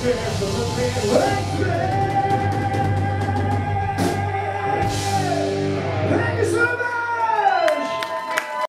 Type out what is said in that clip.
Let's go.